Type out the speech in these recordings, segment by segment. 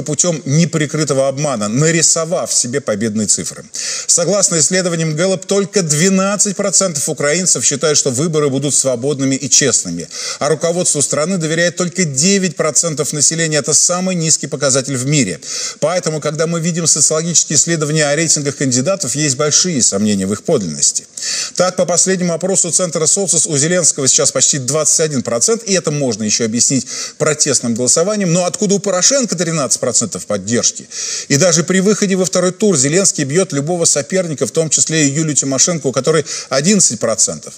путем неприкрытого обмана, нарисовав себе победные цифры. Согласно исследованиям Гэллоп, только 12% украинцев считают, что выборы будут свободными и честными, а руководству страны доверяет только 9% населения. Это самый низкий показатель в мире. Поэтому, когда мы видим социологические исследования о рейтингах кандидатов, есть большие сомнения в их подлинности. Так, по последнему опросу Центра Соцус у Зеленского сейчас почти 21%, и это можно еще объяснить протестным голосованием, но откуда у Порошенко 13%? 50% поддержки. И даже при выходе во второй тур Зеленский бьет любого соперника, в том числе и Юлию Тимошенко, у которой 11%.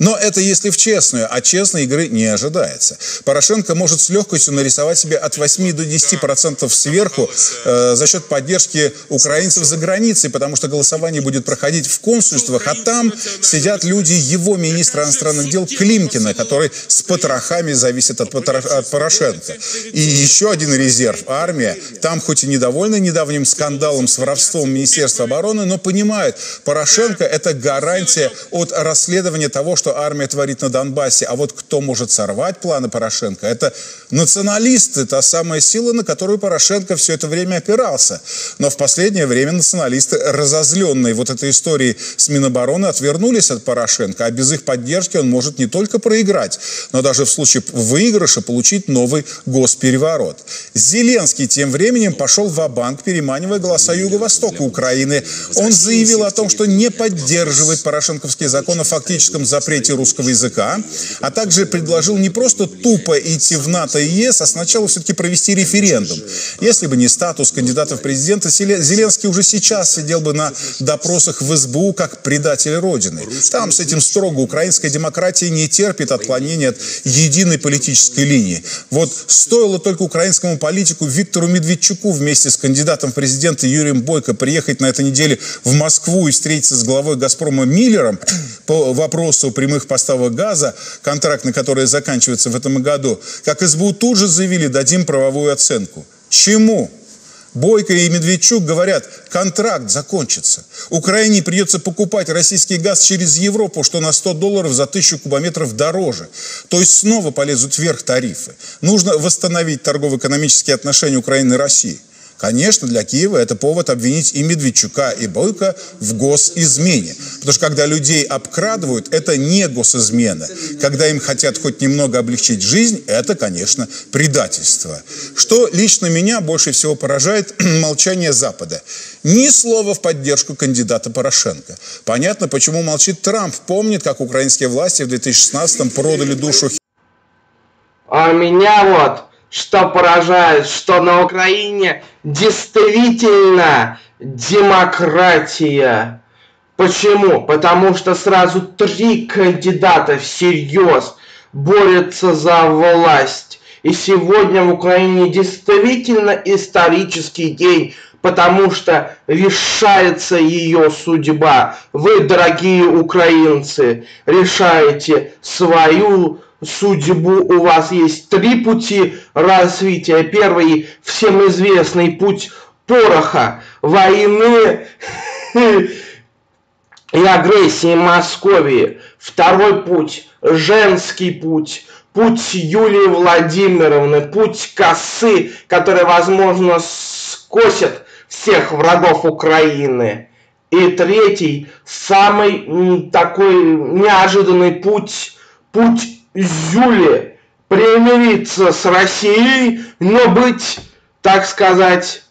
Но это если в честную, а честной игры не ожидается. Порошенко может с легкостью нарисовать себе от 8 до 10 процентов сверху э, за счет поддержки украинцев за границей, потому что голосование будет проходить в консульствах, а там сидят люди его министра иностранных дел Климкина, который с потрохами зависит от, от Порошенко. И еще один резерв – армия. Там хоть и недовольны недавним скандалом с воровством Министерства обороны, но понимают, Порошенко – это гарантия от расследования того, что что армия творит на Донбассе, а вот кто может сорвать планы Порошенко, это националисты, та самая сила, на которую Порошенко все это время опирался. Но в последнее время националисты, разозленные вот этой историей с Минобороны, отвернулись от Порошенко, а без их поддержки он может не только проиграть, но даже в случае выигрыша получить новый госпереворот. Зеленский тем временем пошел в банк переманивая голоса Юго-Востока Украины. Он заявил о том, что не поддерживает порошенковские законы о фактическом запрете запрете русского языка, а также предложил не просто тупо идти в НАТО и ЕС, а сначала все-таки провести референдум. Если бы не статус кандидата в президенты, Зеленский уже сейчас сидел бы на допросах в СБУ как предатель Родины. Там с этим строго украинская демократия не терпит отклонения от единой политической линии. Вот стоило только украинскому политику Виктору Медведчуку вместе с кандидатом в президенты Юрием Бойко приехать на этой неделе в Москву и встретиться с главой «Газпрома» Миллером по вопросу прямых поставок газа, контракт на который заканчивается в этом году, как СБУ тут же заявили, дадим правовую оценку. Чему? Бойко и Медведчук говорят, контракт закончится. Украине придется покупать российский газ через Европу, что на 100 долларов за тысячу кубометров дороже. То есть снова полезут вверх тарифы. Нужно восстановить торгово-экономические отношения Украины и России. Конечно, для Киева это повод обвинить и Медведчука, и Бойко в госизмене. Потому что когда людей обкрадывают, это не госизмена. Когда им хотят хоть немного облегчить жизнь, это, конечно, предательство. Что лично меня больше всего поражает молчание Запада. Ни слова в поддержку кандидата Порошенко. Понятно, почему молчит Трамп. Помнит, как украинские власти в 2016-м продали душу а меня вот что поражает, что на Украине действительно демократия. Почему? Потому что сразу три кандидата всерьез борются за власть. И сегодня в Украине действительно исторический день, потому что решается ее судьба. Вы, дорогие украинцы, решаете свою судьбу у вас есть три пути развития. Первый всем известный путь пороха, войны и агрессии Московии. Второй путь – женский путь, путь Юлии Владимировны, путь косы, который, возможно, скосит всех врагов Украины. И третий, самый такой неожиданный путь, путь Юле примириться с Россией, но быть, так сказать,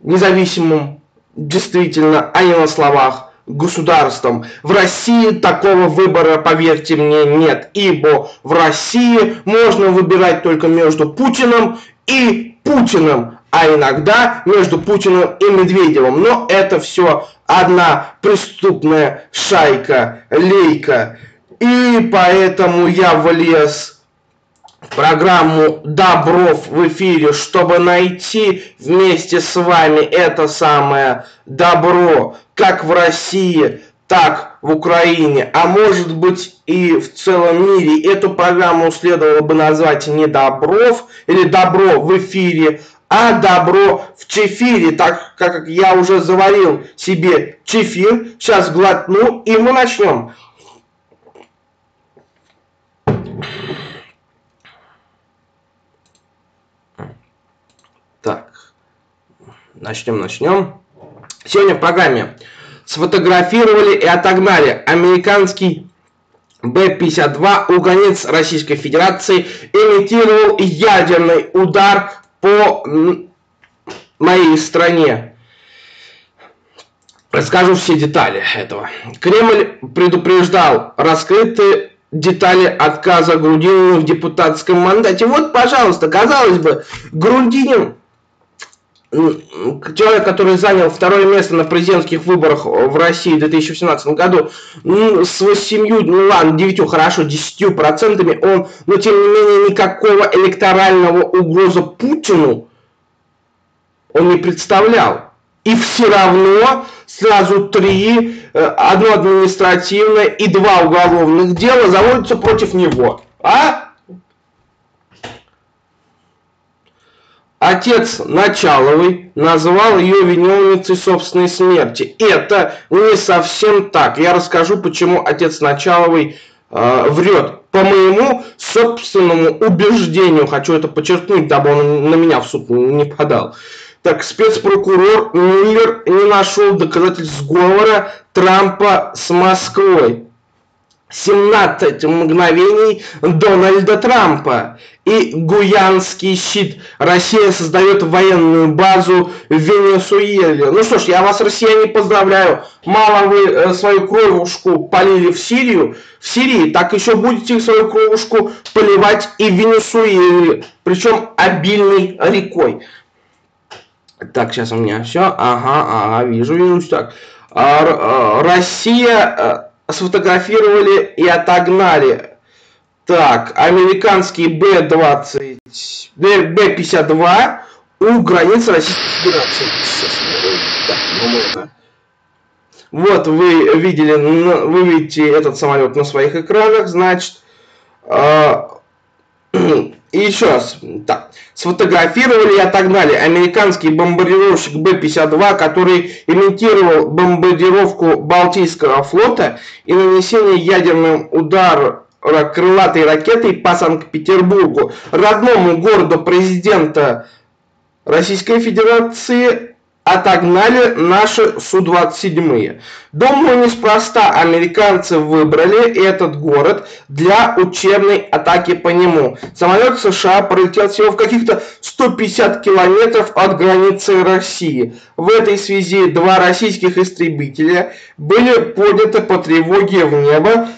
независимым, действительно, а не на словах, государством. В России такого выбора, поверьте мне, нет, ибо в России можно выбирать только между Путиным и Путиным, а иногда между Путиным и Медведевым. Но это все одна преступная шайка, лейка. И поэтому я влез в программу Добров в эфире, чтобы найти вместе с вами это самое добро, как в России, так в Украине, а может быть и в целом мире. Эту программу следовало бы назвать не Добров или Добро в эфире, а добро в чефире, так как я уже заварил себе чефир. Сейчас глотну, и мы начнем. Начнем, начнем. Сегодня в программе сфотографировали и отогнали американский Б-52 у границ Российской Федерации имитировал ядерный удар по моей стране. Расскажу все детали этого. Кремль предупреждал раскрытые детали отказа Грудинину в депутатском мандате. Вот, пожалуйста, казалось бы, Грудинин человек, который занял второе место на президентских выборах в России в 2017 году, с 8, ну ладно, 9, хорошо, 10 процентами, он, но тем не менее никакого электорального угроза Путину он не представлял. И все равно сразу три, э, одно административное и два уголовных дела заводятся против него. А? Отец Началовой назвал ее виновницей собственной смерти. Это не совсем так. Я расскажу, почему отец Началовой э, врет. По моему собственному убеждению, хочу это подчеркнуть, дабы он на меня в суд не подал. Так, спецпрокурор Мюллер не нашел доказательств сговора Трампа с Москвой. 17 мгновений Дональда Трампа и Гуянский щит. Россия создает военную базу в Венесуэле. Ну что ж, я вас, россияне, поздравляю. Мало вы э, свою кровушку полили в Сирию, в Сирии, так еще будете свою кровушку поливать и в Венесуэле. Причем обильной рекой. Так, сейчас у меня все. Ага, ага, вижу, вижу. Так. А, а, Россия э, сфотографировали и отогнали. Так, американский Б-20, Б-52 у границ Российской Федерации. Так, ну, вот вы видели, вы видите этот самолет на своих экранах, значит, э, и еще раз, так, сфотографировали и отогнали американский бомбардировщик Б-52, который имитировал бомбардировку Балтийского флота и нанесение ядерным ударом крылатой ракетой по Санкт-Петербургу, родному городу президента Российской Федерации отогнали наши Су-27. Думаю, неспроста американцы выбрали этот город для учебной атаки по нему. Самолет США пролетел всего в каких-то 150 километров от границы России. В этой связи два российских истребителя были подняты по тревоге в небо,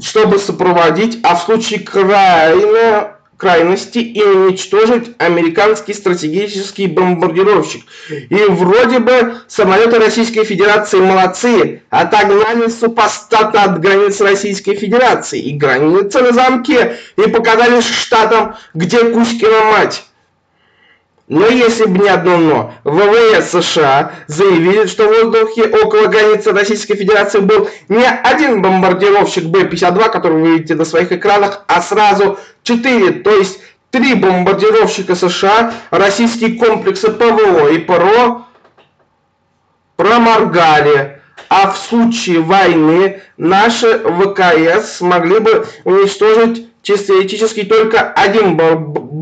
чтобы сопроводить, а в случае крайне крайности и уничтожить американский стратегический бомбардировщик. И вроде бы самолеты Российской Федерации молодцы, отогнали супостата от границ Российской Федерации и границы на замке и показали штатам, где Кузькина мать. Но если бы не одно «но», ВВС США заявили, что в воздухе около границы Российской Федерации был не один бомбардировщик Б-52, который вы видите на своих экранах, а сразу четыре, то есть три бомбардировщика США, российские комплексы ПВО и ПРО проморгали. А в случае войны наши ВКС смогли бы уничтожить чисто теоретически только один бомбардировщик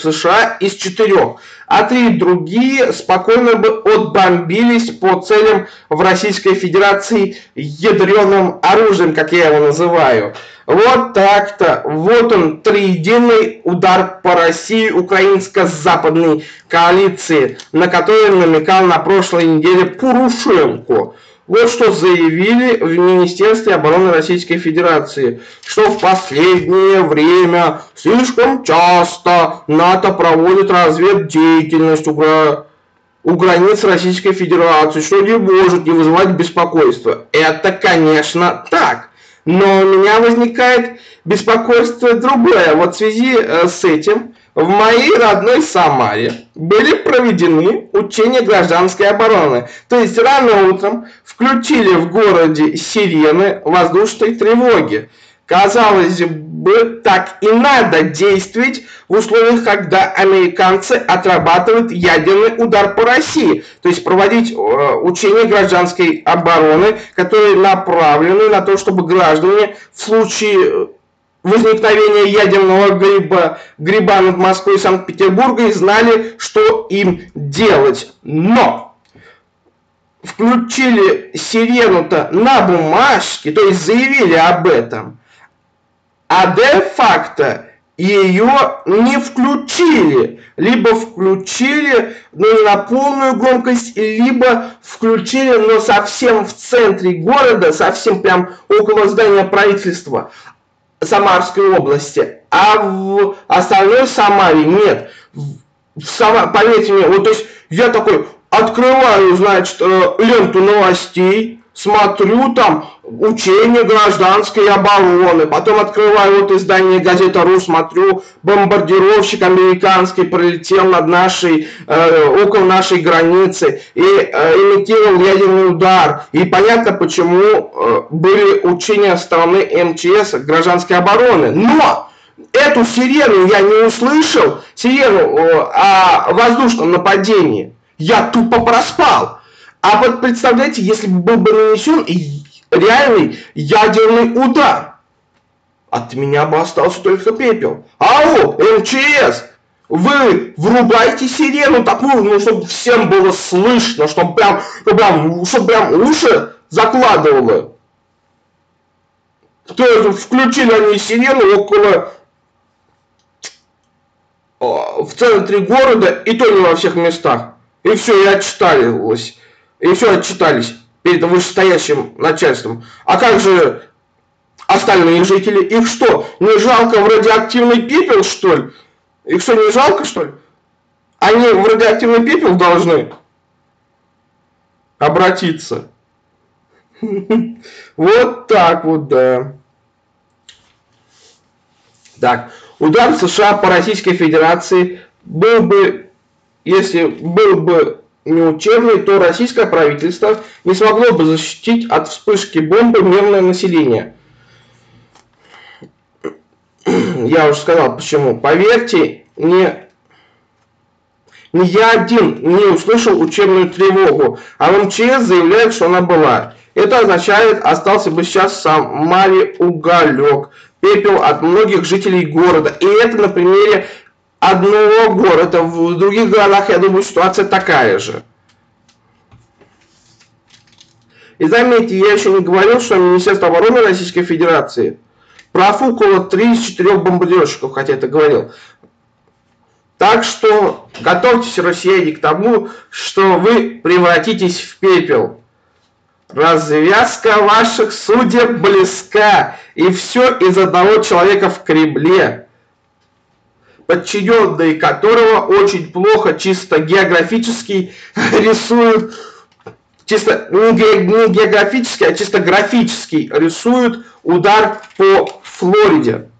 США из четырех, а три другие спокойно бы отбомбились по целям в Российской Федерации ядреным оружием, как я его называю. Вот так-то. Вот он, триединый удар по России украинско-западной коалиции, на который намекал на прошлой неделе Порошенко. Вот что заявили в Министерстве обороны Российской Федерации, что в последнее время слишком часто НАТО проводит разведдеятельность у, у границ Российской Федерации, что не может не вызывать беспокойства. Это, конечно, так. Но у меня возникает беспокойство другое. Вот в связи э, с этим в моей родной Самаре были проведены учения гражданской обороны. То есть рано утром включили в городе сирены воздушной тревоги. Казалось бы, так и надо действовать в условиях, когда американцы отрабатывают ядерный удар по России. То есть проводить э, учения гражданской обороны, которые направлены на то, чтобы граждане в случае возникновения ядерного гриба, гриба над Москвой и Санкт-Петербургом и знали, что им делать. Но включили сирену-то на бумажке, то есть заявили об этом, а де-факто ее не включили. Либо включили, но не на полную громкость, либо включили, но совсем в центре города, совсем прям около здания правительства Самарской области. А в остальной Самаре нет. В Сама... Поверьте мне, вот то есть я такой открываю, значит, э, ленту новостей, смотрю там учение гражданской обороны, потом открываю вот издание газета РУ, смотрю, бомбардировщик американский пролетел над нашей, э, около нашей границы и э, имитировал ядерный удар. И понятно, почему э, были учения стороны МЧС гражданской обороны. Но эту сирену я не услышал, сирену э, о воздушном нападении. Я тупо проспал. А вот представляете, если бы был бы нанесен реальный ядерный удар, от меня бы остался только пепел. Ау, МЧС, вы врубайте сирену такую, ну, чтобы всем было слышно, чтобы прям, ну, прям, чтобы прям уши закладывало. То есть включили они сирену около в центре города, и то не во всех местах. И все, и отчитались и все отчитались перед вышестоящим начальством. А как же остальные жители? Их что, не жалко в радиоактивный пепел, что ли? Их что, не жалко, что ли? Они в радиоактивный пепел должны обратиться. Вот так вот, да. Так, удар США по Российской Федерации был бы, если был бы неучебной, то российское правительство не смогло бы защитить от вспышки бомбы мирное население. Я уже сказал почему. Поверьте, не, не я один не услышал учебную тревогу, а МЧС заявляет, что она была. Это означает, остался бы сейчас сам Мари уголек, пепел от многих жителей города. И это на примере одного города. В других городах, я думаю, ситуация такая же. И заметьте, я еще не говорил, что Министерство обороны Российской Федерации профукало 3 из 4 бомбардировщиков, хотя это говорил. Так что готовьтесь, россияне, к тому, что вы превратитесь в пепел. Развязка ваших судеб близка, и все из одного человека в Кремле подчиненные которого очень плохо чисто географически рисуют, чисто не, географически, а чисто графически рисуют удар по Флориде.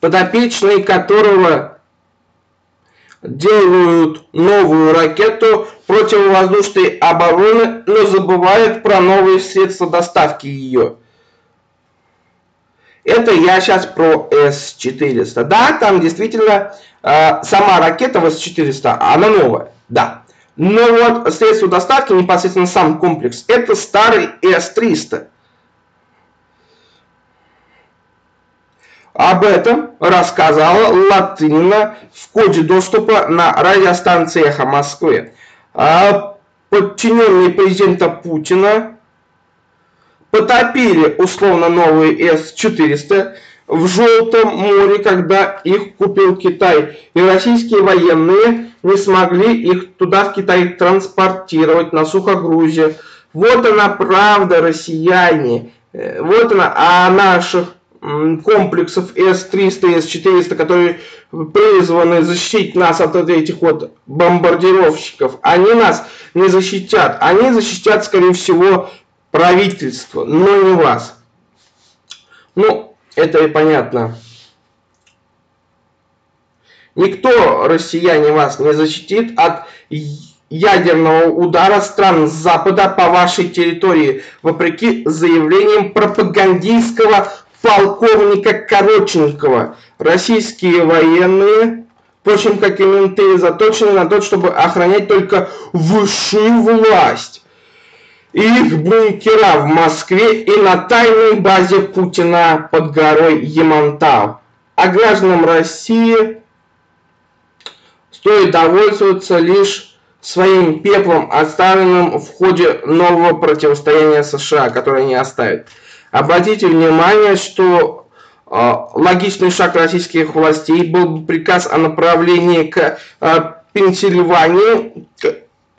Подопечные которого делают новую ракету противовоздушной обороны, но забывают про новые средства доставки ее. Это я сейчас про С-400. Да, там действительно э, сама ракета в С-400, она новая, да. Но вот средство доставки, непосредственно сам комплекс, это старый С-300. Об этом рассказала Латынина в коде доступа на радиостанции «Эхо Москвы». А подчиненные президента Путина потопили условно новые С-400 в Желтом море, когда их купил Китай. И российские военные не смогли их туда, в Китай, транспортировать на сухогрузе. Вот она правда, россияне. Э, вот она, а наших комплексов С-300 и С-400, которые призваны защитить нас от этих вот бомбардировщиков, они нас не защитят. Они защитят, скорее всего, правительство, но не вас. Ну, это и понятно. Никто, россияне, вас не защитит от ядерного удара стран Запада по вашей территории, вопреки заявлениям пропагандистского полковника Короченкова. Российские военные, впрочем, как и менты, заточены на то, чтобы охранять только высшую власть их бункера в Москве и на тайной базе Путина под горой Ямантау. А гражданам России стоит довольствоваться лишь своим пеплом, оставленным в ходе нового противостояния США, которое они оставят. Обратите внимание, что э, логичный шаг российских властей был бы приказ о направлении к э, Пенсильвании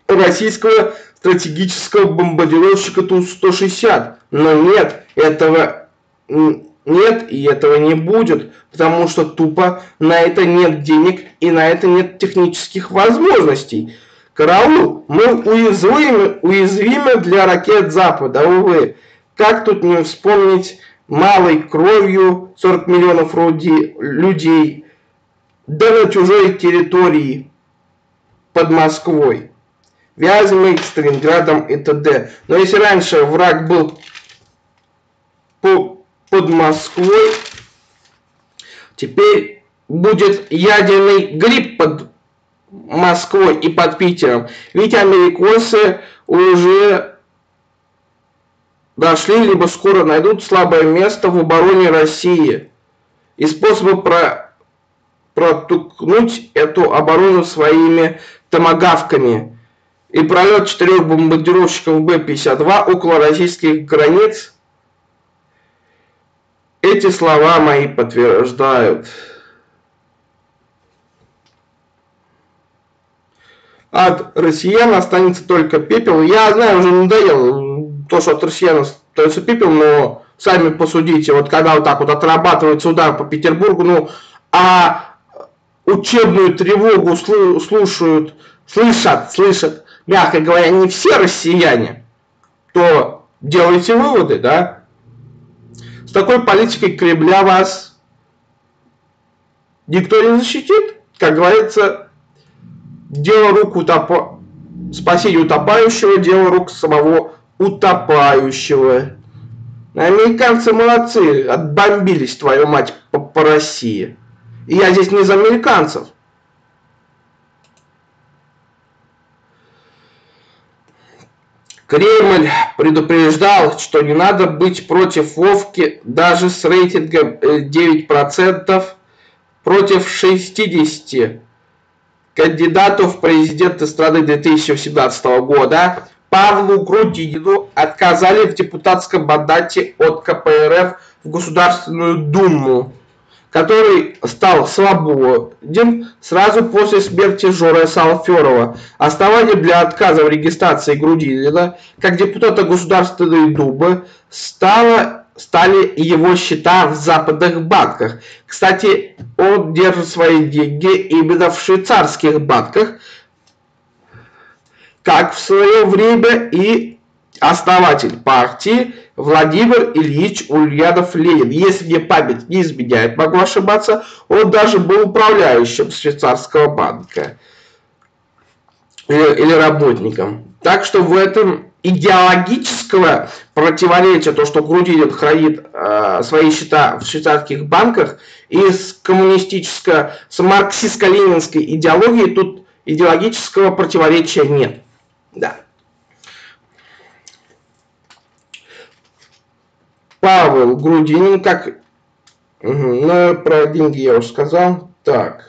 российского стратегического бомбардировщика Ту-160. Но нет, этого нет и этого не будет, потому что тупо на это нет денег и на это нет технических возможностей. Караул, мы уязвимы, уязвимы для ракет Запада, увы. Как тут не вспомнить малой кровью 40 миллионов людей, да на чужой территории под Москвой. Вязьмой, Сталинградом и т.д. Но если раньше враг был по, под Москвой, теперь будет ядерный грипп под Москвой и под Питером. Ведь американцы уже дошли, либо скоро найдут слабое место в обороне России. И способы про, протукнуть эту оборону своими томогавками – и пролет четырех бомбардировщиков Б-52 около российских границ. Эти слова мои подтверждают. От россиян останется только пепел. Я знаю, уже надоело то, что от россиян остается пепел, но сами посудите, вот когда вот так вот отрабатывается удар по Петербургу, ну, а учебную тревогу слушают, слышат, слышат мягко говоря, не все россияне, то делайте выводы, да? С такой политикой Кремля вас никто не защитит. Как говорится, дело рук утопа... спасение утопающего, дело рук самого утопающего. Американцы молодцы, отбомбились, твою мать, по, по России. И я здесь не за американцев. Кремль предупреждал, что не надо быть против Вовки даже с рейтингом 9% э, против 60 кандидатов в президенты страны 2017 года. Павлу Грудинину отказали в депутатском мандате от КПРФ в Государственную Думу который стал свободен сразу после смерти Жора Салферова. Основанием для отказа в регистрации Грудинина как депутата Государственной Думы стало, стали его счета в западных банках. Кстати, он держит свои деньги именно в швейцарских банках, как в свое время и основатель партии Владимир Ильич Ульянов-Ленин. Если мне память не изменяет, могу ошибаться, он даже был управляющим швейцарского банка или, или работником. Так что в этом идеологического противоречия, то, что Грудинин хранит э, свои счета в швейцарских банках, и с коммунистической, с марксистско-ленинской идеологией тут идеологического противоречия нет. Да. Павел Грудинин, как... Угу, ну, про деньги я уже сказал. Так.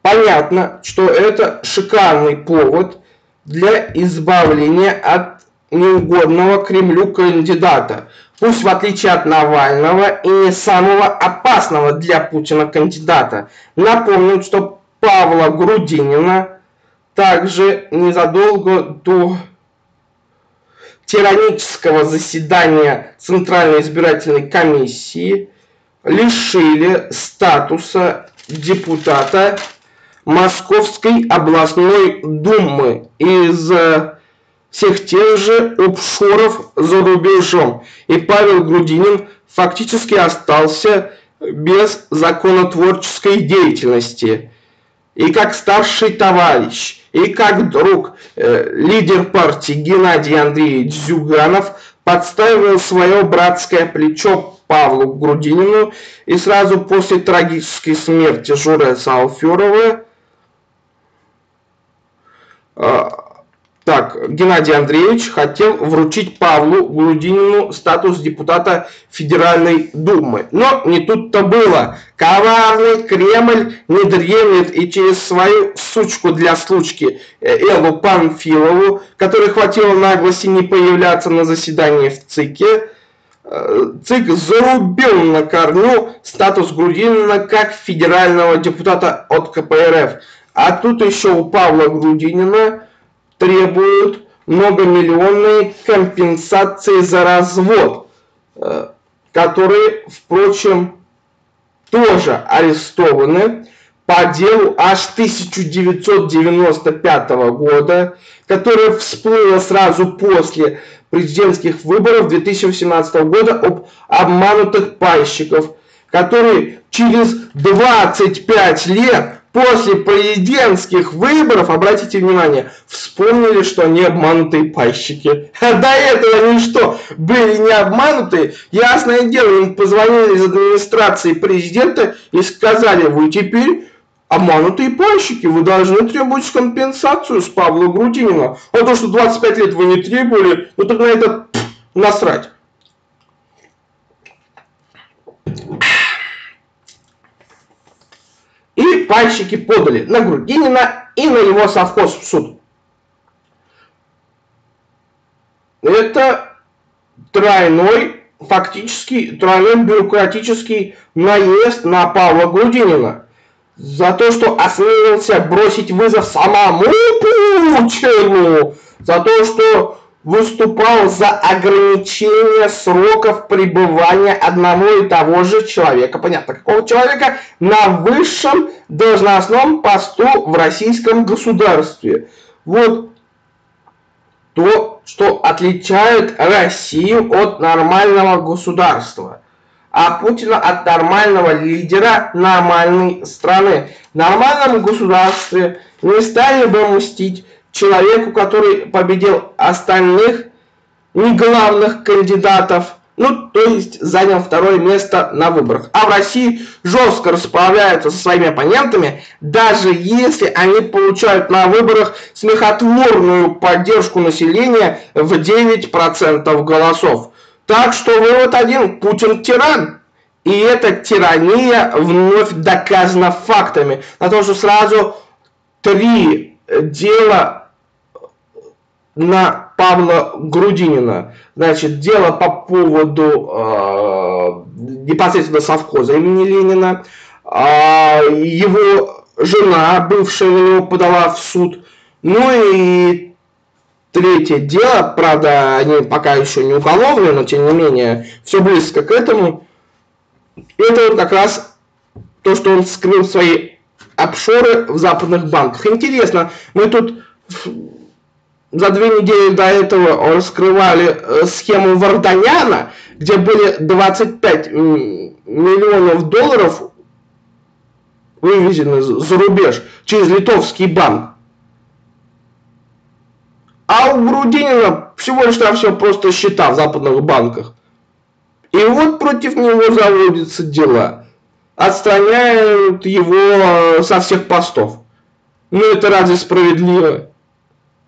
Понятно, что это шикарный повод для избавления от неугодного Кремлю кандидата. Пусть в отличие от Навального и не самого опасного для Путина кандидата. Напомню, что Павла Грудинина также незадолго до тиранического заседания Центральной избирательной комиссии лишили статуса депутата Московской областной думы из всех тех же офшоров за рубежом. И Павел Грудинин фактически остался без законотворческой деятельности. И как старший товарищ, и как друг э, лидер партии Геннадий Андреевич Зюганов подставил свое братское плечо Павлу Грудинину и сразу после трагической смерти Журы Салферова э, Геннадий Андреевич хотел вручить Павлу Грудинину статус депутата Федеральной Думы. Но не тут-то было. Коварный Кремль не дремлет и через свою сучку для случки э, Эллу Панфилову, которой хватило наглости не появляться на заседании в ЦИКе, э, ЦИК зарубил на корню статус Грудинина как федерального депутата от КПРФ. А тут еще у Павла Грудинина требуют многомиллионные компенсации за развод, э, которые, впрочем, тоже арестованы по делу аж 1995 года, которое всплыло сразу после президентских выборов 2018 года об обманутых пайщиков, которые через 25 лет после президентских выборов, обратите внимание, вспомнили, что они обманутые пайщики. А до этого они что, были не обманутые? Ясное дело, им позвонили из администрации президента и сказали, вы теперь обманутые пайщики, вы должны требовать компенсацию с Павла Грудинина. А то, что 25 лет вы не требовали, ну так на это пфф, насрать. Пальщики подали на Грудинина и на его совхоз в суд. Это тройной, фактически тройной бюрократический наезд на Павла Грудинина. За то, что осмелился бросить вызов самому Путину. За то, что выступал за ограничение сроков пребывания одного и того же человека, понятно, какого человека, на высшем должностном посту в российском государстве. Вот то, что отличает Россию от нормального государства, а Путина от нормального лидера нормальной страны. В нормальном государстве не стали бы мстить человеку, который победил остальных не главных кандидатов, ну, то есть занял второе место на выборах. А в России жестко расправляются со своими оппонентами, даже если они получают на выборах смехотворную поддержку населения в 9% голосов. Так что вывод один, Путин тиран. И эта тирания вновь доказана фактами. На то, что сразу три дела на Павла Грудинина. Значит, дело по поводу э, непосредственно совхоза имени Ленина. Э, его жена, бывшая на него, подала в суд. Ну и третье дело, правда, они пока еще не уголовные, но тем не менее, все близко к этому. Это вот как раз то, что он скрыл свои обшоры в западных банках. Интересно, мы тут за две недели до этого раскрывали э, схему Варданяна, где были 25 миллионов долларов вывезены за рубеж через литовский банк. А у Грудинина всего лишь все просто счета в западных банках. И вот против него заводятся дела. Отстраняют его со всех постов. Ну это разве справедливо?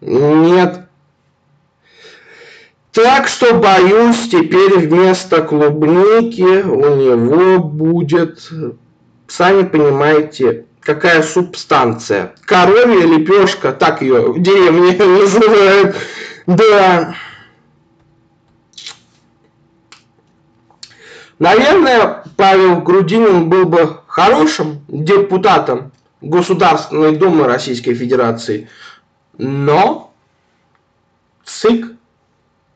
Нет. Так что, боюсь, теперь вместо клубники у него будет, сами понимаете, какая субстанция. Коровья лепешка, так ее в деревне называют. Да. Наверное, Павел Грудинин был бы хорошим депутатом Государственной Думы Российской Федерации – но ЦИК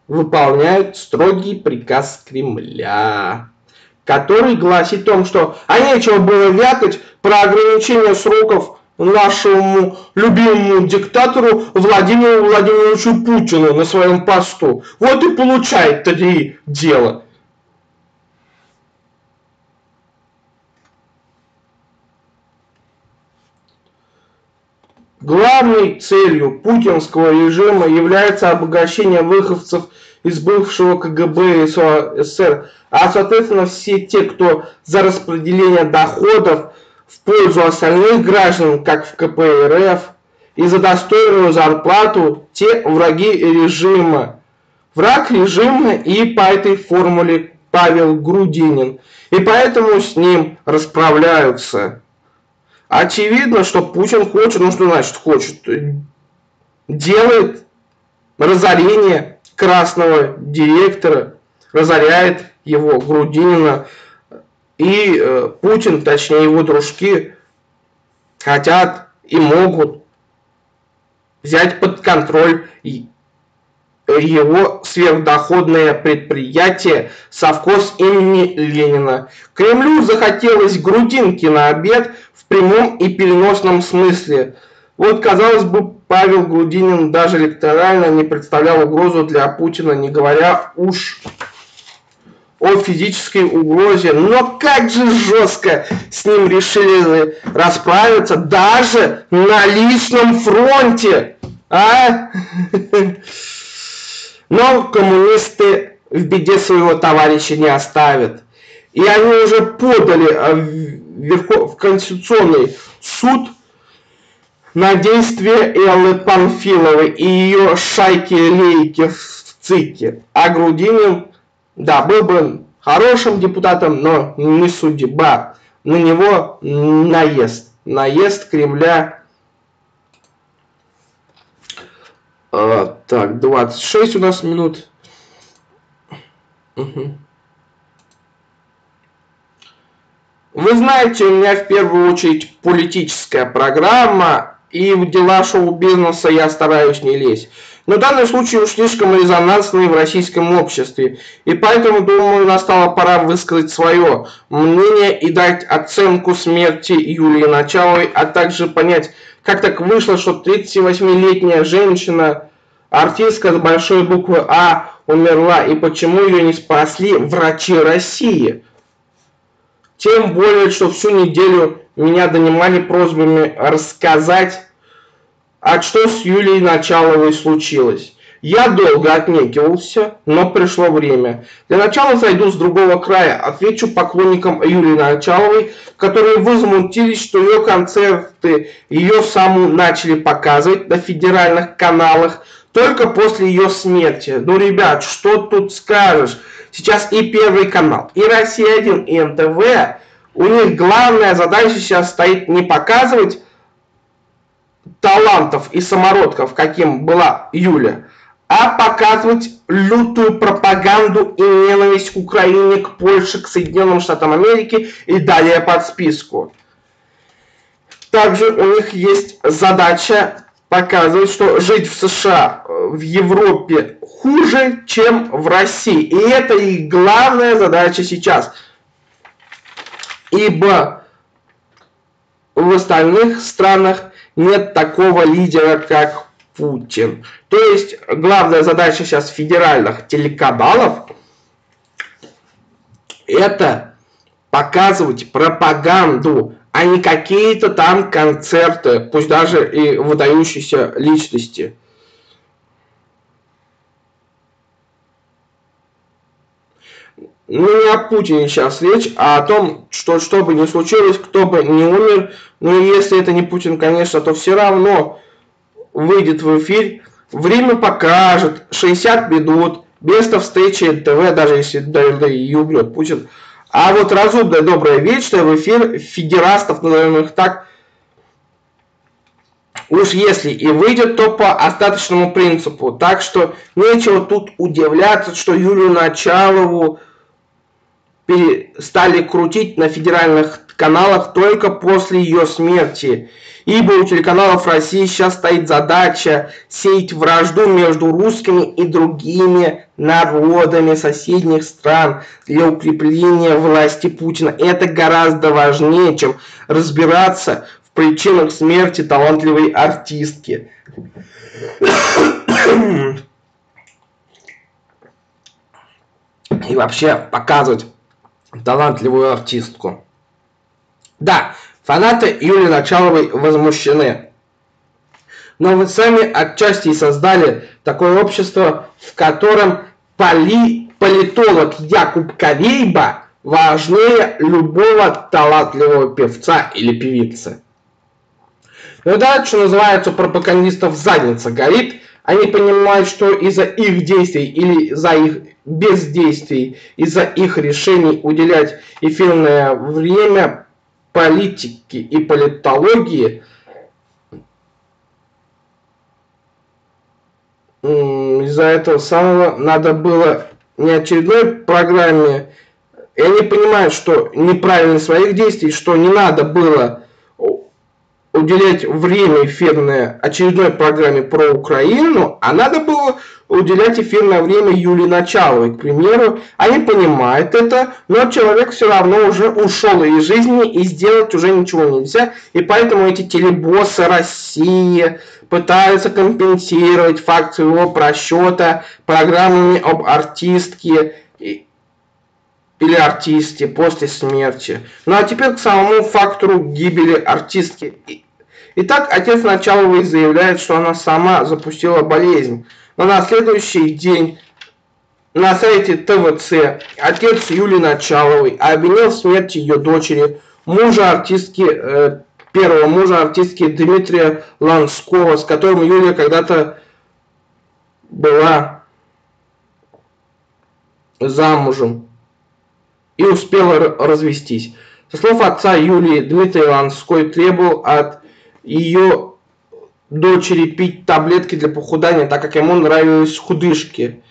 выполняет строгий приказ Кремля, который гласит о том, что а нечего было вякать про ограничение сроков нашему любимому диктатору Владимиру Владимировичу Путину на своем посту. Вот и получает три дела. Главной целью путинского режима является обогащение выходцев из бывшего КГБ и СССР, а соответственно все те, кто за распределение доходов в пользу остальных граждан, как в КПРФ, и за достойную зарплату те враги режима. Враг режима и по этой формуле Павел Грудинин. И поэтому с ним расправляются. Очевидно, что Путин хочет, ну что значит хочет, делает разорение красного директора, разоряет его Грудинина. И э, Путин, точнее его дружки, хотят и могут взять под контроль его сверхдоходное предприятие «Совхоз имени Ленина». Кремлю захотелось грудинки на обед в прямом и переносном смысле. Вот, казалось бы, Павел Грудинин даже электорально не представлял угрозу для Путина, не говоря уж о физической угрозе. Но как же жестко с ним решили расправиться даже на личном фронте. А? Но коммунисты в беде своего товарища не оставят. И они уже подали а, в Конституционный суд на действия Эллы Панфиловой и ее шайки-лейки в ЦИКе. А Грудинин, да, был бы хорошим депутатом, но не судьба. На него наезд. Наезд Кремля А, так, 26 у нас минут. Угу. Вы знаете, у меня в первую очередь политическая программа, и в дела шоу-бизнеса я стараюсь не лезть. Но данный случай уж слишком резонансный в российском обществе, и поэтому, думаю, настала пора высказать свое мнение и дать оценку смерти Юлии Началовой, а также понять, как так вышло, что 38-летняя женщина, артистка с большой буквы А, умерла, и почему ее не спасли врачи России? Тем более, что всю неделю меня донимали просьбами рассказать, а что с Юлией Началовой случилось. Я долго отнекивался, но пришло время. Для начала зайду с другого края, отвечу поклонникам Юлии Началовой, которые возмутились, что ее концерты ее саму начали показывать на федеральных каналах только после ее смерти. Ну, ребят, что тут скажешь? Сейчас и Первый канал, и Россия-1, и НТВ, у них главная задача сейчас стоит не показывать талантов и самородков, каким была Юля, а показывать лютую пропаганду и ненависть к Украине, к Польше, к Соединенным Штатам Америки и далее под списку. Также у них есть задача показывать, что жить в США, в Европе хуже, чем в России. И это их главная задача сейчас. Ибо в остальных странах нет такого лидера, как Путин. То есть главная задача сейчас федеральных телеканалов это показывать пропаганду, а не какие-то там концерты, пусть даже и выдающиеся личности. Ну, не о Путине сейчас речь, а о том, что что бы ни случилось, кто бы не умер, ну, если это не Путин, конечно, то все равно выйдет в эфир, время покажет, 60 минут, место встречи НТВ, даже если да, и убьет Путин. А вот разумная, добрая, вечная в эфир федерастов, назовем их так, уж если и выйдет, то по остаточному принципу. Так что нечего тут удивляться, что Юлию Началову стали крутить на федеральных каналах только после ее смерти. Ибо у телеканалов России сейчас стоит задача сеять вражду между русскими и другими народами соседних стран для укрепления власти Путина. Это гораздо важнее, чем разбираться в причинах смерти талантливой артистки. И вообще показывать талантливую артистку. Да, фанаты Юли Началовой возмущены. Но вы сами отчасти создали такое общество, в котором поли, политолог Якуб Кавейба важнее любого талантливого певца или певицы. Дальше, что называется, пропагандистов задница горит. Они понимают, что из-за их действий или за их бездействий, из-за их решений уделять эфирное время политике и политологии, из-за этого самого надо было не очередной программе, и они понимают, что неправильно своих действий, что не надо было уделять время эфирное очередной программе про Украину, а надо было уделять эфирное время Юлии Началовой, к примеру. Они понимают это, но человек все равно уже ушел из жизни и сделать уже ничего нельзя. И поэтому эти телебоссы России пытаются компенсировать факт своего просчета программами об артистке или артисте после смерти. Ну а теперь к самому фактору гибели артистки. Итак, отец Началовой заявляет, что она сама запустила болезнь. Но на следующий день на сайте ТВЦ отец Юлии Началовой обвинил в смерти ее дочери, мужа артистки, э, первого мужа артистки Дмитрия Ланского, с которым Юлия когда-то была замужем и успела развестись. Со слов отца Юлии, Дмитрий Ланской требовал от ее дочери пить таблетки для похудания, так как ему нравились худышки.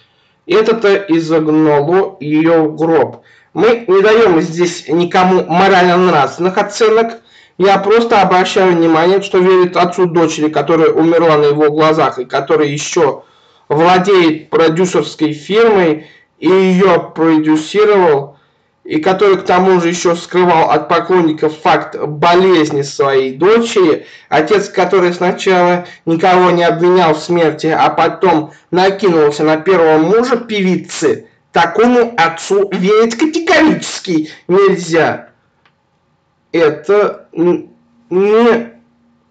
Это-то и загнало ее в гроб. Мы не даем здесь никому морально-нравственных оценок. Я просто обращаю внимание, что верит отцу дочери, которая умерла на его глазах и который еще владеет продюсерской фирмой и ее продюсировал и который к тому же еще скрывал от поклонников факт болезни своей дочери, отец, который сначала никого не обвинял в смерти, а потом накинулся на первого мужа певицы, такому отцу верить категорически нельзя. Это не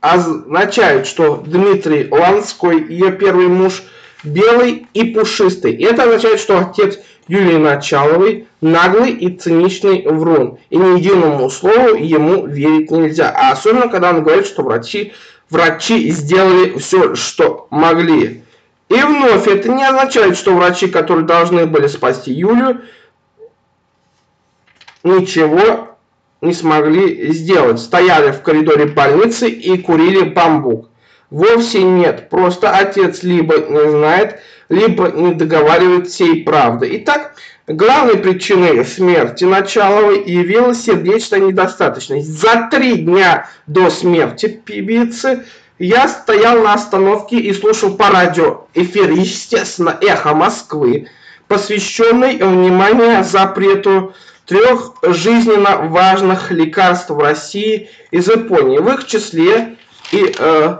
означает, что Дмитрий Ланской, ее первый муж, белый и пушистый. Это означает, что отец Юлии Началовой наглый и циничный врун, и ни единому слову ему верить нельзя. А особенно, когда он говорит, что врачи, врачи сделали все, что могли. И вновь, это не означает, что врачи, которые должны были спасти Юлю, ничего не смогли сделать. Стояли в коридоре больницы и курили бамбук. Вовсе нет, просто отец либо не знает, либо не договаривает всей правды. Итак, главной причиной смерти Началовой явилась сердечная недостаточность. За три дня до смерти певицы я стоял на остановке и слушал по радио эфир, естественно, «Эхо Москвы», посвященный вниманию запрету трех жизненно важных лекарств в России из Японии. В их числе и э,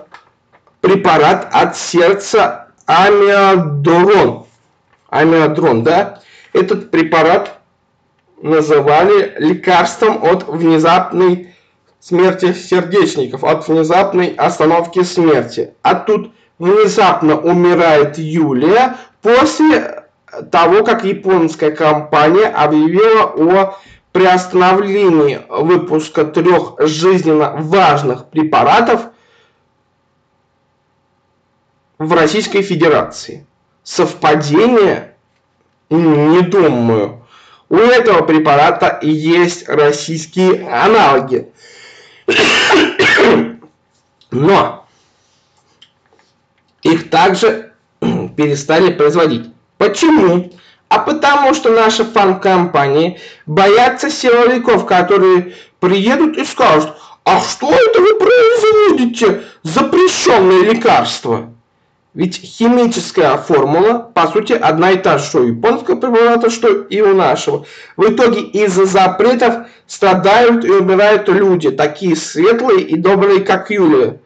препарат от сердца амиодрон. Амиодрон, да? Этот препарат называли лекарством от внезапной смерти сердечников, от внезапной остановки смерти. А тут внезапно умирает Юлия после того, как японская компания объявила о приостановлении выпуска трех жизненно важных препаратов – в Российской Федерации. Совпадение? Не думаю. У этого препарата есть российские аналоги. Но их также перестали производить. Почему? А потому что наши фан-компании боятся силовиков, которые приедут и скажут, а что это вы производите запрещенные лекарства? Ведь химическая формула, по сути, одна и та же, что у японского препарата, что и у нашего. В итоге из-за запретов страдают и умирают люди, такие светлые и добрые, как Юлия.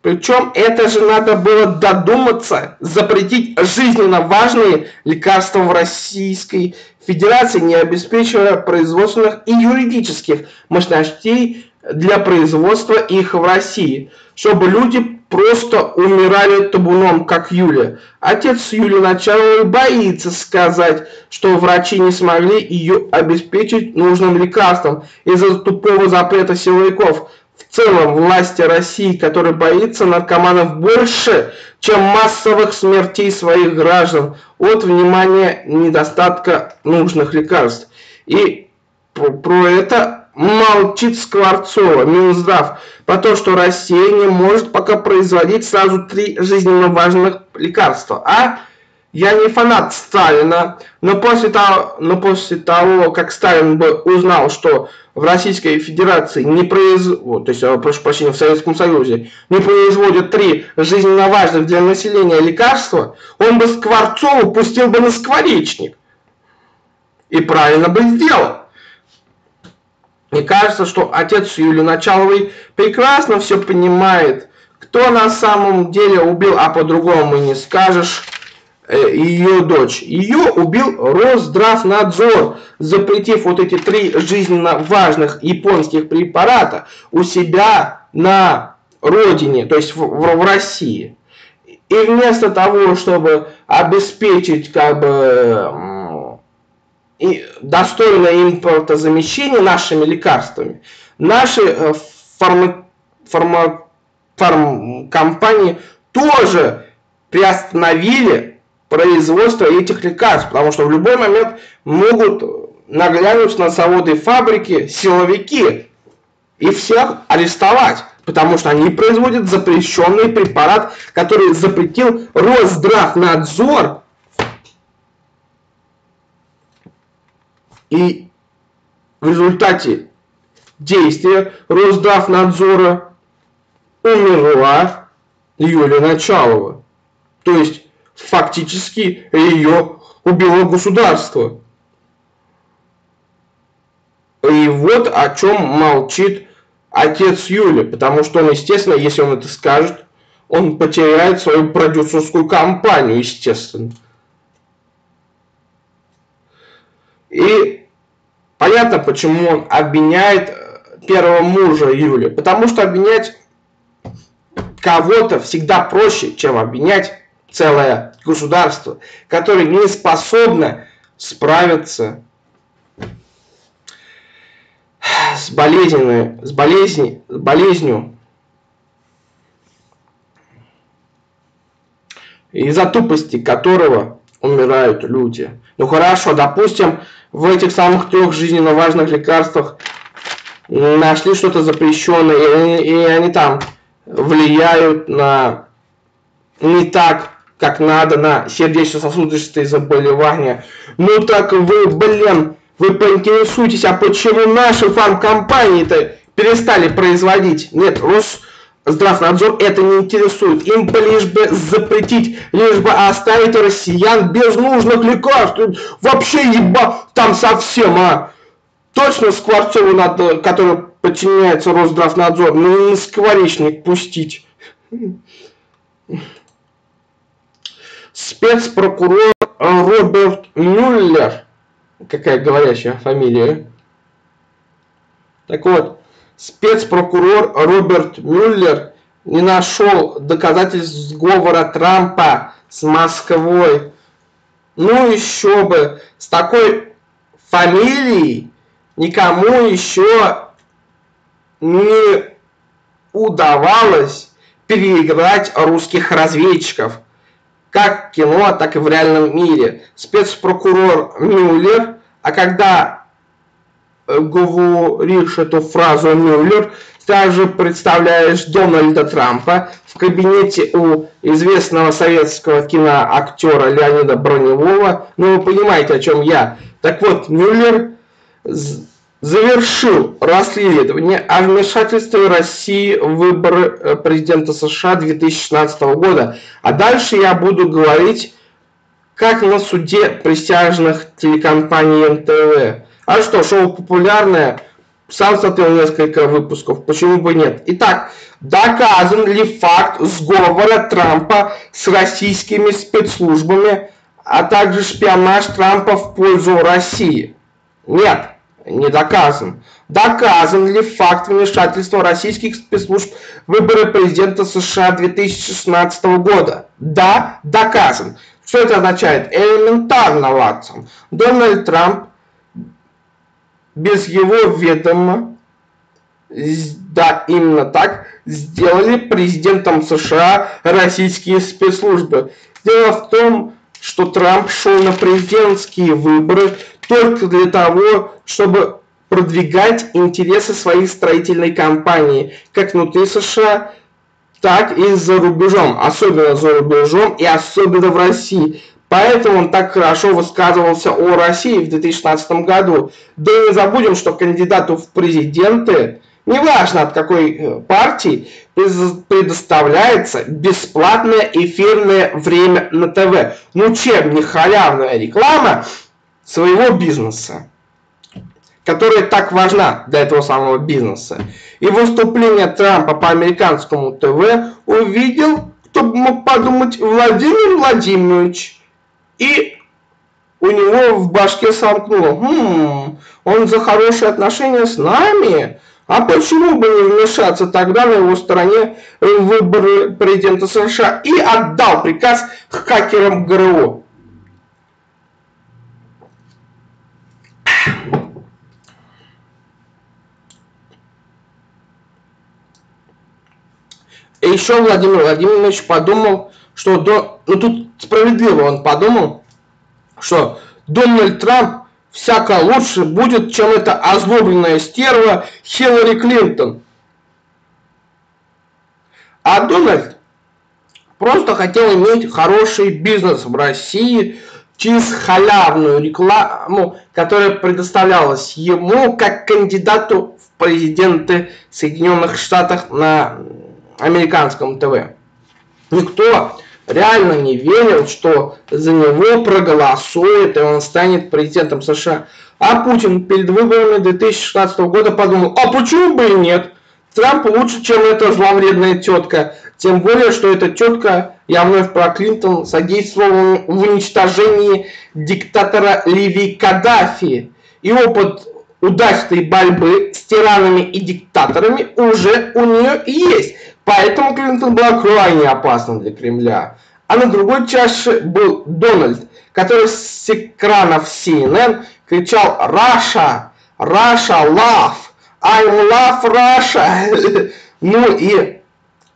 Причем это же надо было додуматься, запретить жизненно важные лекарства в Российской Федерации, не обеспечивая производственных и юридических мощностей для производства их в России, чтобы люди просто умирали табуном, как Юля. Отец Юли Началовой боится сказать, что врачи не смогли ее обеспечить нужным лекарством из-за тупого запрета силовиков. в целом власти России, который боится наркоманов больше, чем массовых смертей своих граждан от внимания недостатка нужных лекарств. И про это молчит Скворцова, Минздрав, по то, что Россия не может пока производить сразу три жизненно важных лекарства. А я не фанат Сталина, но после того, но после того как Сталин бы узнал, что в Российской Федерации не производят, то есть, э, прошу прощения, в Советском Союзе не производят три жизненно важных для населения лекарства, он бы Скворцову пустил бы на скворечник. И правильно бы сделал. Мне кажется, что отец Юлии Началовой прекрасно все понимает, кто на самом деле убил, а по-другому не скажешь, Э, ее дочь. Ее убил Росздравнадзор, запретив вот эти три жизненно важных японских препарата у себя на родине, то есть в, в, в России. И вместо того, чтобы обеспечить как бы достойное импортозамещение нашими лекарствами, наши э, фарма, фарма, фармкомпании тоже приостановили производства этих лекарств, потому что в любой момент могут наглянуть на заводы и фабрики силовики и всех арестовать, потому что они производят запрещенный препарат, который запретил Росздравнадзор. И в результате действия Росздравнадзора умерла Юлия Началова. То есть фактически ее убило государство. И вот о чем молчит отец Юли, потому что он, естественно, если он это скажет, он потеряет свою продюсерскую компанию, естественно. И понятно, почему он обвиняет первого мужа Юли, потому что обвинять кого-то всегда проще, чем обвинять целое государство, которое не способно справиться с болезнью, с, болезни, с болезнью из-за тупости которого умирают люди. Ну хорошо, допустим, в этих самых трех жизненно важных лекарствах нашли что-то запрещенное, и, и они там влияют на не так как надо на сердечно-сосудистые заболевания. Ну так вы, блин, вы поинтересуйтесь, а почему наши фармкомпании-то перестали производить? Нет, Росздравнадзор это не интересует. Им бы лишь бы запретить, лишь бы оставить россиян без нужных лекарств. Вообще еба там совсем, а. Точно Скворцову надо, который подчиняется Росздравнадзор, ну не скворечник пустить спецпрокурор Роберт Мюллер, какая говорящая фамилия. Так вот, спецпрокурор Роберт Мюллер не нашел доказательств сговора Трампа с Москвой. Ну еще бы, с такой фамилией никому еще не удавалось переиграть русских разведчиков как в кино, так и в реальном мире. Спецпрокурор Мюллер, а когда говоришь эту фразу Мюллер, также представляешь Дональда Трампа в кабинете у известного советского киноактера Леонида Броневого. Ну, вы понимаете, о чем я. Так вот, Мюллер завершил расследование о вмешательстве России в выборы э, президента США 2016 года. А дальше я буду говорить, как на суде присяжных телекомпании НТВ. А что, шоу популярное? Сам смотрел несколько выпусков, почему бы нет? Итак, доказан ли факт сговора Трампа с российскими спецслужбами, а также шпионаж Трампа в пользу России? Нет не доказан. Доказан ли факт вмешательства российских спецслужб в выборы президента США 2016 года? Да, доказан. Что это означает? Элементарно, Ватсон. Дональд Трамп без его ведома Да, именно так сделали президентом США российские спецслужбы. Дело в том, что Трамп шел на президентские выборы только для того, чтобы продвигать интересы своей строительной компании, как внутри США, так и за рубежом, особенно за рубежом и особенно в России. Поэтому он так хорошо высказывался о России в 2016 году. Да и не забудем, что кандидату в президенты, неважно от какой э, партии, предоставляется бесплатное эфирное время на ТВ. Ну чем не халявная реклама своего бизнеса, которая так важна для этого самого бизнеса. И выступление Трампа по американскому ТВ увидел, кто бы мог подумать, Владимир Владимирович. И у него в башке сомкнуло, хм, он за хорошие отношения с нами, а почему бы не вмешаться тогда на его стороне выборы президента США? И отдал приказ хакерам ГРУ? И еще Владимир Владимирович подумал, что до... ну тут справедливо он подумал, что Дональд Трамп всяко лучше будет, чем эта озлобленная стерва Хиллари Клинтон. А Дональд просто хотел иметь хороший бизнес в России через халявную рекламу, которая предоставлялась ему как кандидату в президенты Соединенных Штатов на американском ТВ. Никто реально не верил, что за него проголосует и он станет президентом США. А Путин перед выборами 2016 года подумал, а почему бы и нет? Трамп лучше, чем эта зловредная тетка. Тем более, что эта тетка, я вновь про Клинтон, содействовала в уничтожении диктатора Ливии Каддафи. И опыт удачной борьбы с тиранами и диктаторами уже у нее есть. Поэтому Клинтон была крайне опасна для Кремля. А на другой чаше был Дональд, который с экранов CNN кричал «Russia! Russia, love! I love Russia!» Ну и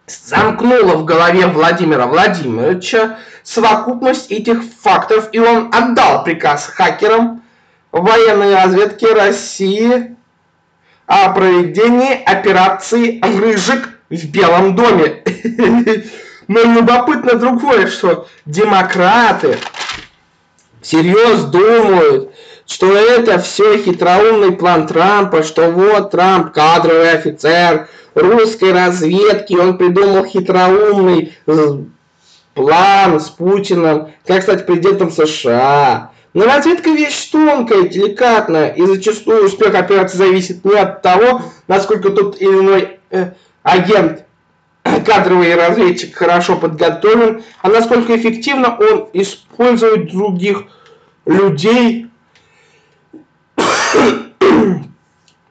замкнула в голове Владимира Владимировича совокупность этих фактов, и он отдал приказ хакерам военной разведки России о проведении операции «Рыжик» в Белом доме. Но любопытно другое, что демократы всерьез думают, что это все хитроумный план Трампа, что вот Трамп кадровый офицер русской разведки, он придумал хитроумный план с Путиным, как стать президентом США. Но разведка вещь тонкая, деликатная, и зачастую успех операции зависит не от того, насколько тот или иной э, агент, кадровый разведчик хорошо подготовлен, а насколько эффективно он использует других людей,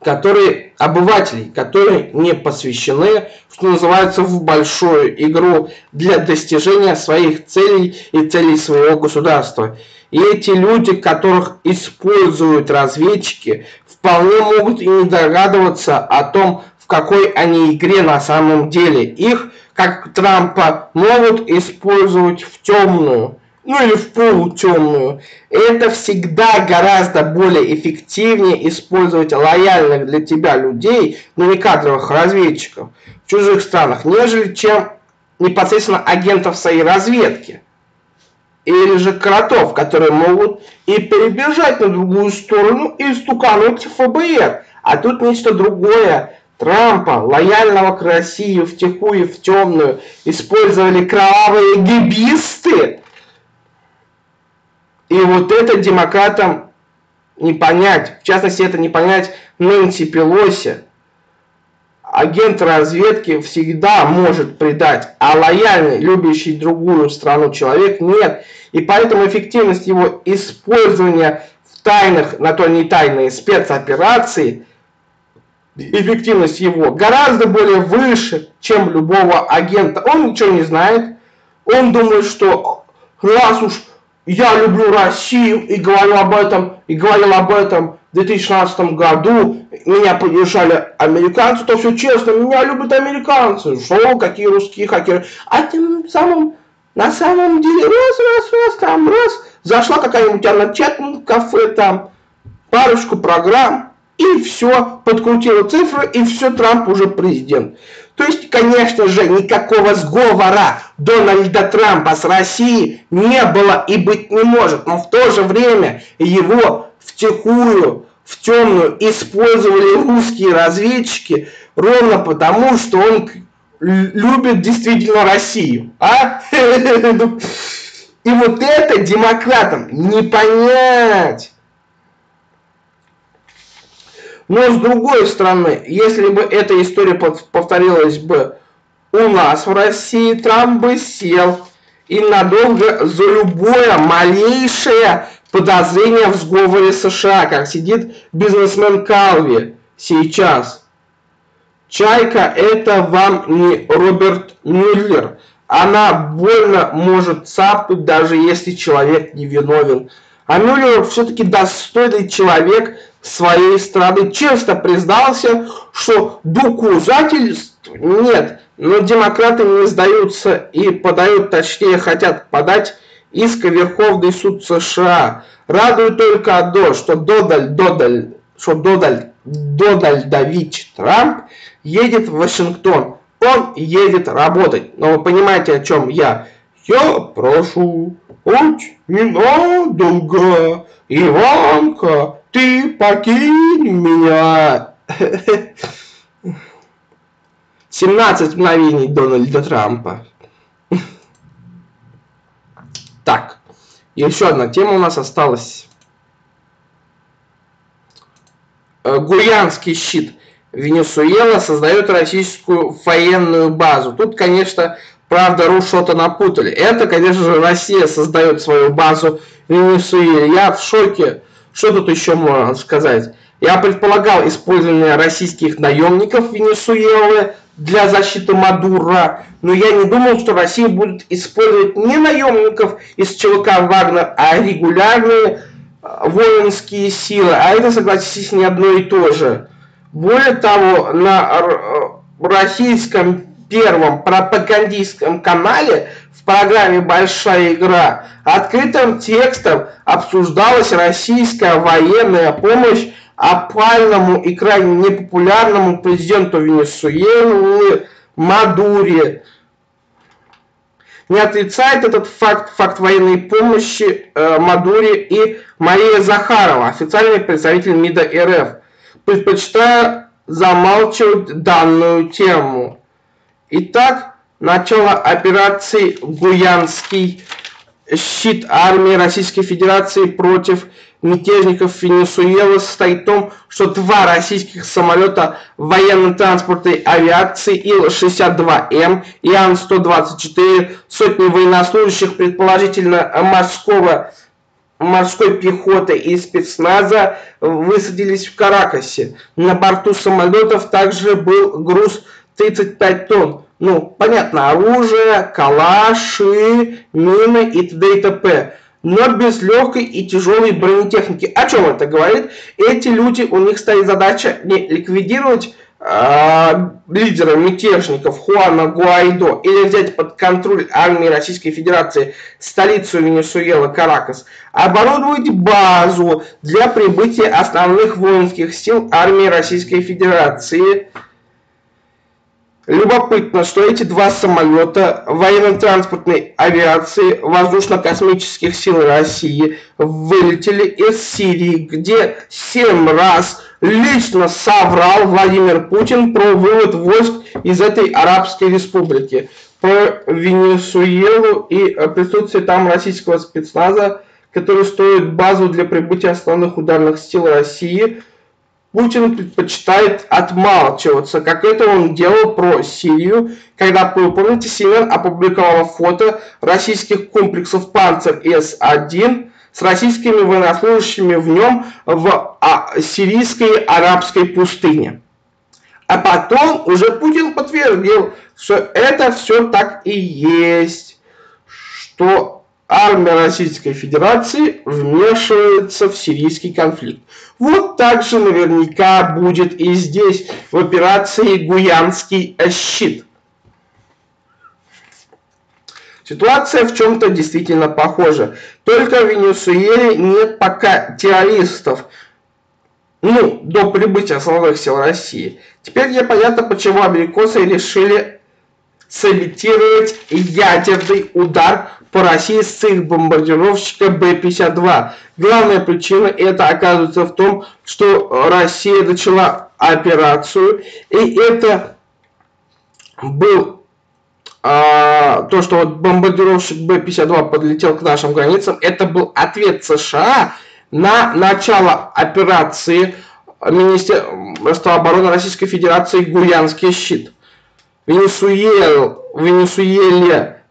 которые обывателей, которые не посвящены, что называется, в большую игру для достижения своих целей и целей своего государства. И эти люди, которых используют разведчики, вполне могут и не догадываться о том, в какой они игре на самом деле. Их, как Трампа, могут использовать в темную, ну или в полутемную. Это всегда гораздо более эффективнее использовать лояльных для тебя людей, но не кадровых разведчиков в чужих странах, нежели чем непосредственно агентов своей разведки. Или же кротов, которые могут и перебежать на другую сторону и стукануть ФБР. А тут нечто другое. Трампа, лояльного к России втихую в темную, использовали кровавые гибисты. И вот это демократам не понять. В частности, это не понять Нэнси Пелоси. Агент разведки всегда может предать, а лояльный, любящий другую страну человек нет. И поэтому эффективность его использования в тайных, на то не тайные спецоперации – эффективность его гораздо более выше, чем любого агента. Он ничего не знает. Он думает, что раз уж я люблю Россию и говорю об этом, и говорил об этом 2016 году меня поддержали американцы, то все честно, меня любят американцы. Шоу, какие русские хакеры. А тем самым, на самом деле, раз, раз, раз, там, раз, зашла какая-нибудь она чат в кафе, там, парочку программ, и все, подкрутила цифры, и все, Трамп уже президент. То есть, конечно же, никакого сговора Дональда Трампа с Россией не было и быть не может. Но в то же время его втихую, в темную использовали русские разведчики ровно потому, что он любит действительно Россию. А? И вот это демократам не понять. Но с другой стороны, если бы эта история повторилась бы у нас в России, Трамп бы сел и надолго за любое малейшее подозрение в сговоре США, как сидит бизнесмен Калви сейчас. Чайка это вам не Роберт Мюллер. Она больно может цапнуть, даже если человек не виновен. А Мюллер все-таки достойный человек своей страны. Честно признался, что доказательств нет. Но демократы не сдаются и подают, точнее хотят подать иск в Верховный суд США. Радует только одно, что Дональд, Дональд, что Дональд, Дональдович Трамп едет в Вашингтон. Он едет работать. Но вы понимаете, о чем я. Я прошу очень недолго, Иванка, ты покинь меня. 17 мгновений Дональда Трампа. Так, еще одна тема у нас осталась. Э, Гуянский щит. Венесуэла создает российскую военную базу. Тут, конечно, правда, РУ что-то напутали. Это, конечно же, Россия создает свою базу в Венесуэле. Я в шоке. Что тут еще можно сказать? Я предполагал использование российских наемников Венесуэлы для защиты Мадура, но я не думал, что Россия будет использовать не наемников из ЧВК Вагнер, а регулярные а, воинские силы. А это, согласитесь, не одно и то же. Более того, на э, российском первом пропагандистском канале в программе «Большая игра» открытым текстом обсуждалась российская военная помощь опальному и крайне непопулярному президенту Венесуэлы Мадуре. Не отрицает этот факт, факт военной помощи э, Мадуре и Мария Захарова, официальный представитель МИДа РФ, предпочитая замалчивать данную тему. Итак, начало операции «Гуянский щит» армии Российской Федерации против мятежников Венесуэлы состоит в том, что два российских самолета военно-транспортной авиации Ил-62М и Ан-124, сотни военнослужащих, предположительно морского морской пехоты и спецназа высадились в Каракасе. На борту самолетов также был груз 35 тонн. Ну, понятно, оружие, калаши, мины и т.д. и т.п но без легкой и тяжелой бронетехники. О чем это говорит? Эти люди, у них стоит задача не ликвидировать э, лидера мятежников Хуана Гуайдо или взять под контроль армии Российской Федерации столицу Венесуэлы Каракас, а оборудовать базу для прибытия основных воинских сил армии Российской Федерации – Любопытно, что эти два самолета военно-транспортной авиации воздушно-космических сил России вылетели из Сирии, где семь раз лично соврал Владимир Путин про вывод войск из этой арабской республики, про Венесуэлу и присутствие там российского спецназа, который строит базу для прибытия основных ударных сил России – Путин предпочитает отмалчиваться, как это он делал про Сирию, когда, вы помните, CNN опубликовала фото российских комплексов «Панцер С-1» с российскими военнослужащими в нем в а, сирийской арабской пустыне. А потом уже Путин подтвердил, что это все так и есть, что армия Российской Федерации вмешивается в сирийский конфликт. Вот так же наверняка будет и здесь в операции «Гуянский щит». Ситуация в чем-то действительно похожа. Только в Венесуэле нет пока террористов, ну, до прибытия силовых сил России. Теперь мне понятно, почему американцы решили сымитировать ядерный удар по России с их бомбардировщика Б-52. Главная причина это оказывается в том, что Россия начала операцию, и это был а, то, что вот бомбардировщик Б-52 подлетел к нашим границам, это был ответ США на начало операции Министерства обороны Российской Федерации «Гуянский щит». Венесуэл, Венесуэле,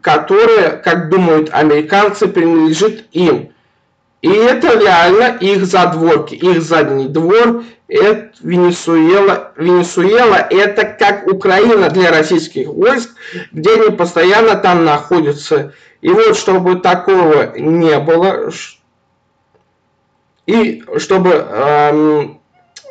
которая, как думают американцы, принадлежит им. И это реально их задворки, их задний двор, это Венесуэла. Венесуэла это как Украина для российских войск, где они постоянно там находятся. И вот чтобы такого не было, и чтобы, эм,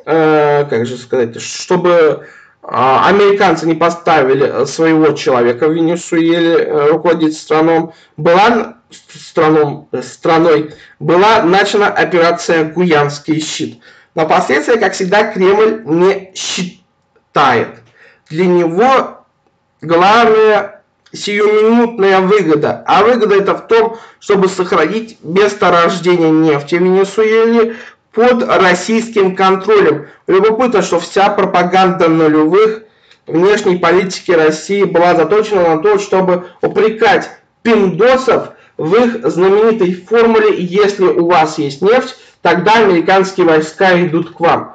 э, как же сказать, чтобы американцы не поставили своего человека в Венесуэле э, руководить страной, была, страном, страной, была начана операция «Гуянский щит». Но последствия, как всегда, Кремль не считает. Для него главное сиюминутная выгода. А выгода это в том, чтобы сохранить месторождение нефти в Венесуэле под российским контролем. Любопытно, что вся пропаганда нулевых внешней политики России была заточена на то, чтобы упрекать пиндосов в их знаменитой формуле «если у вас есть нефть, тогда американские войска идут к вам».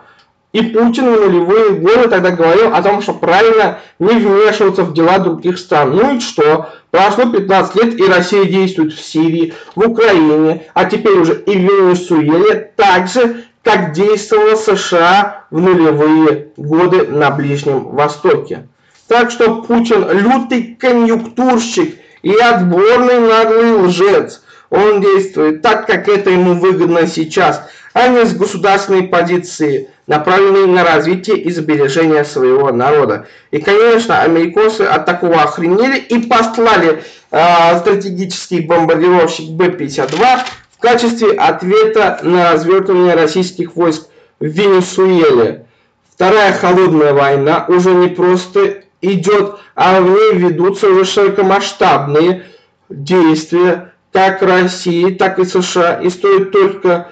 И Путин в нулевые годы тогда говорил о том, что правильно не вмешиваться в дела других стран. Ну и что? Прошло 15 лет, и Россия действует в Сирии, в Украине, а теперь уже и в Венесуэле, так же, как действовала США в нулевые годы на Ближнем Востоке. Так что Путин лютый конъюнктурщик и отборный наглый лжец. Он действует так, как это ему выгодно сейчас, а не с государственной позиции – направленные на развитие и сбережение своего народа. И, конечно, американцы от такого охренели и послали э, стратегический бомбардировщик Б-52 в качестве ответа на развертывание российских войск в Венесуэле. Вторая холодная война уже не просто идет, а в ней ведутся уже широкомасштабные действия как России, так и США. И стоит только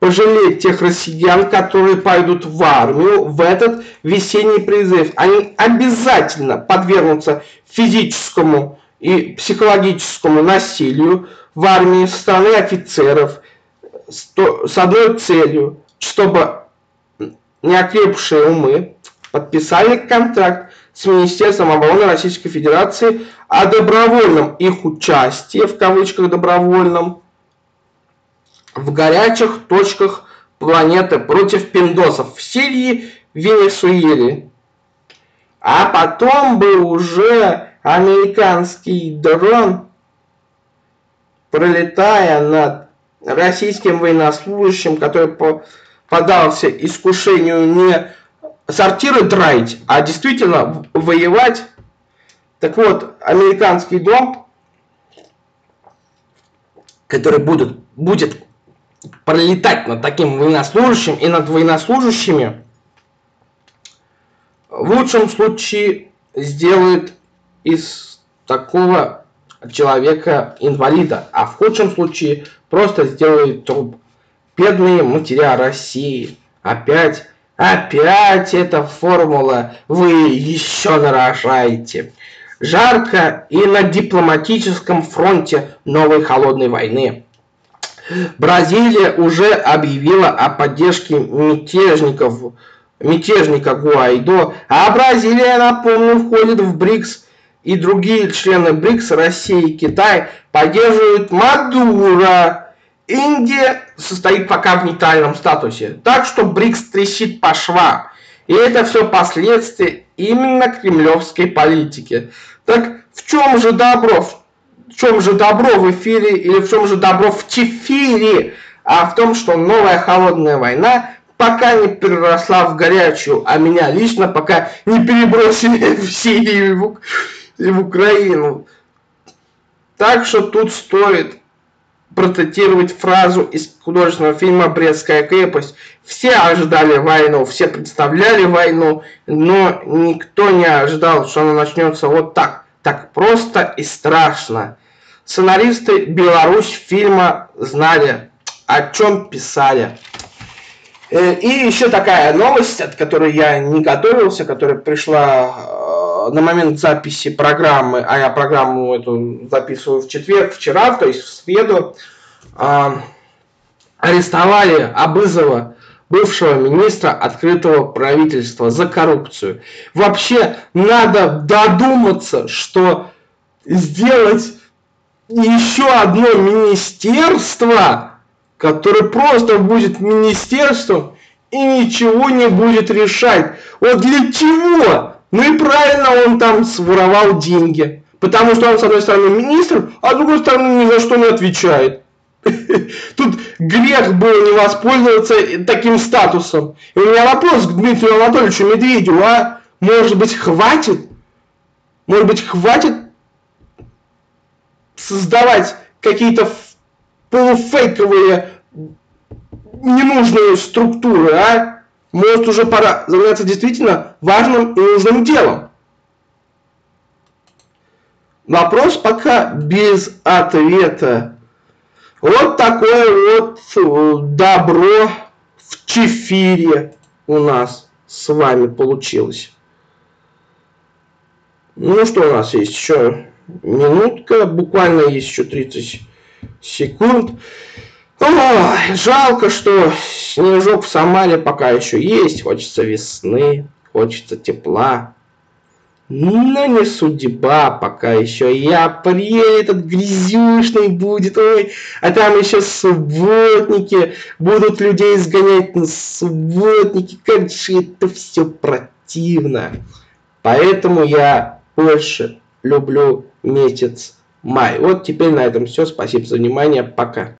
пожалеть тех россиян, которые пойдут в армию в этот весенний призыв. Они обязательно подвергнутся физическому и психологическому насилию в армии со стороны офицеров с одной целью, чтобы неокрепшие умы подписали контракт с Министерством обороны Российской Федерации о добровольном их участии, в кавычках добровольном, в горячих точках планеты против пиндосов в Сирии, Венесуэле. А потом бы уже американский дрон, пролетая над российским военнослужащим, который подался искушению не сортиры драить, а действительно воевать. Так вот, американский дом, который будет, будет пролетать над таким военнослужащим и над военнослужащими, в лучшем случае сделает из такого человека инвалида, а в худшем случае просто сделает труп. Бедные матеря России. Опять, опять эта формула вы еще нарожаете. Жарко и на дипломатическом фронте новой холодной войны. Бразилия уже объявила о поддержке мятежников, мятежника Гуайдо, а Бразилия, напомню, входит в БРИКС, и другие члены БРИКС, Россия и Китай, поддерживают Мадура. Индия состоит пока в нейтральном статусе, так что БРИКС трещит по швам. И это все последствия именно кремлевской политики. Так в чем же добро? в чем же добро в эфире или в чем же добро в чефире, а в том, что новая холодная война пока не переросла в горячую, а меня лично пока не перебросили в Сирию и в, в Украину. Так что тут стоит процитировать фразу из художественного фильма «Брестская крепость». Все ожидали войну, все представляли войну, но никто не ожидал, что она начнется вот так, так просто и страшно. Сценаристы Беларусь фильма знали, о чем писали. Э, и еще такая новость, от которой я не готовился, которая пришла э, на момент записи программы, а я программу эту записываю в четверг, вчера, то есть в среду, а, арестовали Абызова, бывшего министра открытого правительства, за коррупцию. Вообще надо додуматься, что сделать еще одно министерство, который просто будет министерством и ничего не будет решать. Вот для чего? Ну и правильно он там своровал деньги. Потому что он, с одной стороны, министр, а с другой стороны, ни за что не отвечает. Тут грех было не воспользоваться таким статусом. И у меня вопрос к Дмитрию Анатольевичу Медведеву, а может быть хватит? Может быть хватит создавать какие-то полуфейковые ненужные структуры, а? Может уже пора заняться действительно важным и нужным делом. Вопрос пока без ответа. Вот такое вот э, добро в чефире у нас с вами получилось. Ну что у нас есть еще? Минутка, буквально еще 30 секунд. Ой, жалко, что снежок в Самаре пока еще есть. Хочется весны, хочется тепла. Но не судьба пока еще. И апрель этот грязюшный будет. Ой, а там еще субботники. Будут людей сгонять на субботники. Как же это все противно. Поэтому я больше люблю месяц май. Вот теперь на этом все. Спасибо за внимание. Пока.